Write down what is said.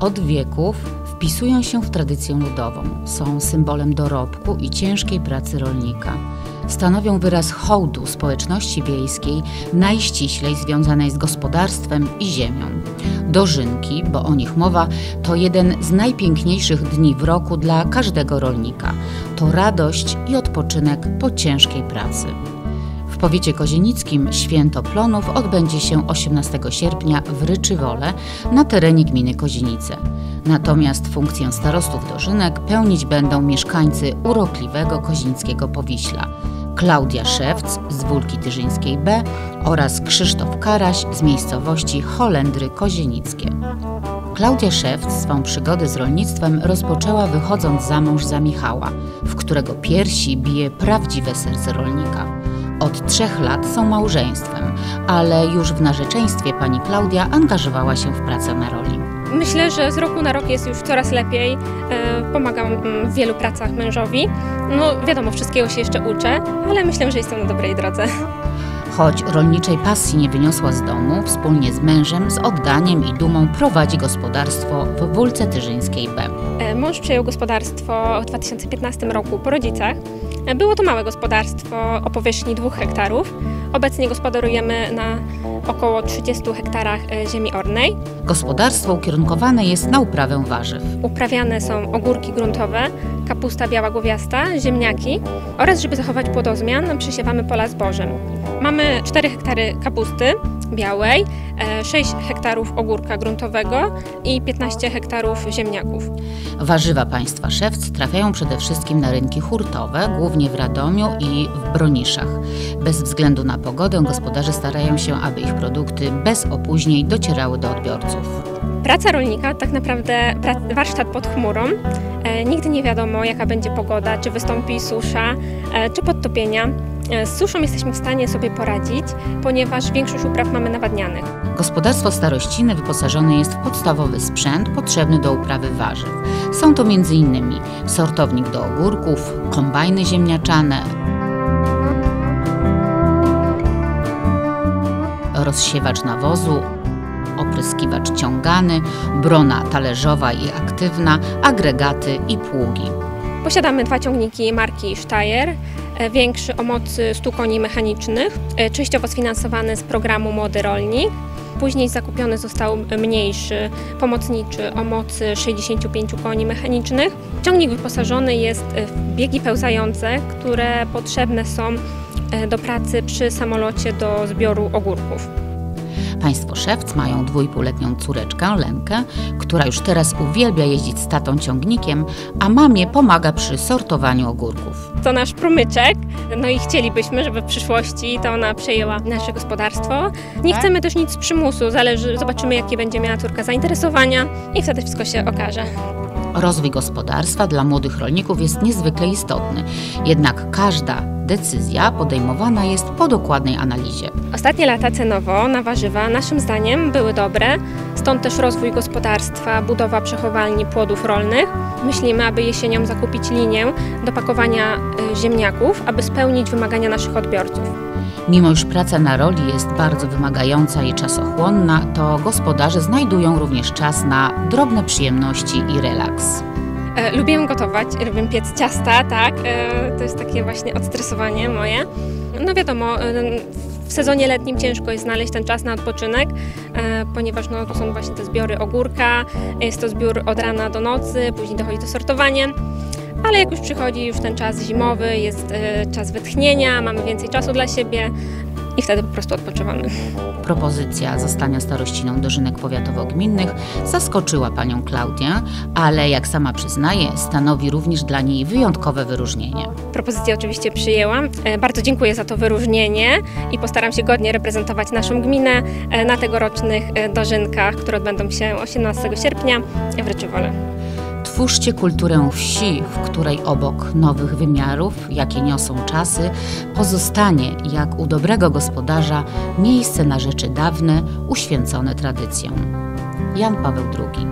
Od wieków wpisują się w tradycję ludową, są symbolem dorobku i ciężkiej pracy rolnika. Stanowią wyraz hołdu społeczności wiejskiej, najściślej związanej z gospodarstwem i ziemią. Dożynki, bo o nich mowa, to jeden z najpiękniejszych dni w roku dla każdego rolnika. To radość i odpoczynek po ciężkiej pracy. W powiecie kozienickim święto plonów odbędzie się 18 sierpnia w Ryczywole na terenie gminy Kozienice. Natomiast funkcję starostów dożynek pełnić będą mieszkańcy urokliwego kozińskiego Powiśla. Klaudia Szewc z Wólki Tyżyńskiej B oraz Krzysztof Karaś z miejscowości Holendry Kozienickie. Klaudia Szewc swą przygodę z rolnictwem rozpoczęła wychodząc za mąż za Michała, w którego piersi bije prawdziwe serce rolnika. Od trzech lat są małżeństwem, ale już w narzeczeństwie pani Klaudia angażowała się w pracę na roli. Myślę, że z roku na rok jest już coraz lepiej. E, Pomagam mm, w wielu pracach mężowi. No wiadomo, wszystkiego się jeszcze uczę, ale myślę, że jestem na dobrej drodze. Choć rolniczej pasji nie wyniosła z domu, wspólnie z mężem z oddaniem i dumą prowadzi gospodarstwo w Wólce Tyżyńskiej B. E, Mąż przejął gospodarstwo w 2015 roku po rodzicach. E, Było to małe gospodarstwo o powierzchni 2 hektarów. Obecnie gospodarujemy na około 30 hektarach e, ziemi ornej. Gospodarstwo ukierunkowane jest na uprawę warzyw. Uprawiane są ogórki gruntowe, kapusta biała głowiasta, ziemniaki oraz żeby zachować płodozmian przysiewamy pola zbożem. Mamy 4 hektary kapusty białej, e, 6 hektarów ogórka gruntowego i 15 hektarów ziemniaków. Warzywa państwa szewc trafiają przede wszystkim na rynki hurtowe, głównie w Radomiu i w Broniszach. Bez względu na pogodę gospodarze starają się, aby ich produkty bez opóźnień docierały do odbiorców. Praca rolnika tak naprawdę pra- warsztat pod chmurą. E, nigdy nie wiadomo, jaka będzie pogoda, czy wystąpi susza, e, czy podtopienia. E, z suszą jesteśmy w stanie sobie poradzić, ponieważ większość upraw mamy nawadnianych. Gospodarstwo starościne wyposażone jest w podstawowy sprzęt potrzebny do uprawy warzyw. Są to m.in. sortownik do ogórków, kombajny ziemniaczane, rozsiewacz nawozu, opryskiwacz ciągany, brona talerzowa i aktywna, agregaty i pługi. Posiadamy dwa ciągniki marki Steyr, e, większy o mocy 100 koni mechanicznych, e, częściowo sfinansowany z programu Młody Rolnik. Później zakupiony został mniejszy, pomocniczy o mocy 65 koni mechanicznych. Ciągnik wyposażony jest w biegi pełzające, które potrzebne są e, do pracy przy samolocie do zbioru ogórków. Państwo szewc mają dwójpółletnią córeczkę, Lenkę, która już teraz uwielbia jeździć z tatą ciągnikiem, a mamie pomaga przy sortowaniu ogórków. To nasz promyczek, no i chcielibyśmy, żeby w przyszłości to ona przejęła nasze gospodarstwo. Nie Tak? chcemy też nic z przymusu, zależy, zobaczymy jakie będzie miała córka zainteresowania i wtedy wszystko się okaże. Rozwój gospodarstwa dla młodych rolników jest niezwykle istotny, jednak każda decyzja podejmowana jest po dokładnej analizie. Ostatnie lata cenowo na warzywa naszym zdaniem były dobre, stąd też rozwój gospodarstwa, budowa przechowalni płodów rolnych. Myślimy, aby jesienią zakupić linię do pakowania y, ziemniaków, aby spełnić wymagania naszych odbiorców. Mimo iż praca na roli jest bardzo wymagająca i czasochłonna, to gospodarze znajdują również czas na drobne przyjemności i relaks. E, Lubię gotować, lubię piec ciasta, tak. E, To jest takie właśnie odstresowanie moje. No wiadomo, e, w sezonie letnim ciężko jest znaleźć ten czas na odpoczynek, ponieważ no, to są właśnie te zbiory ogórka, jest to zbiór od rana do nocy, później dochodzi to sortowanie. Ale jak już przychodzi już ten czas zimowy, jest czas wytchnienia, mamy więcej czasu dla siebie i wtedy po prostu odpoczywamy. Propozycja zostania starościną dożynek powiatowo-gminnych zaskoczyła panią Klaudię, ale jak sama przyznaje, stanowi również dla niej wyjątkowe wyróżnienie. Propozycję oczywiście przyjęłam. E, Bardzo dziękuję za to wyróżnienie i postaram się godnie reprezentować naszą gminę e, na tegorocznych e, dożynkach, które odbędą się 18 sierpnia w Ryczywole. Twórzcie kulturę wsi, w której obok nowych wymiarów, jakie niosą czasy, pozostanie, jak u dobrego gospodarza, miejsce na rzeczy dawne, uświęcone tradycją. Jan Paweł II